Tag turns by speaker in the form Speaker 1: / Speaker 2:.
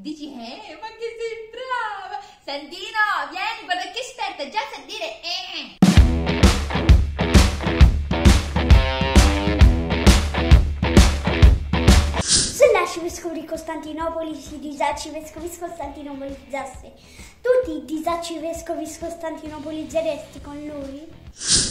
Speaker 1: Dici, eh, ma che sei brava! Sandino, vieni, guarda che esperta, già sa dire eh!
Speaker 2: eh. arcivescovi di Costantinopoli si disarcivescovi Costantinopoli tutti i disarcivescovi Costantinopolizzeresti con lui?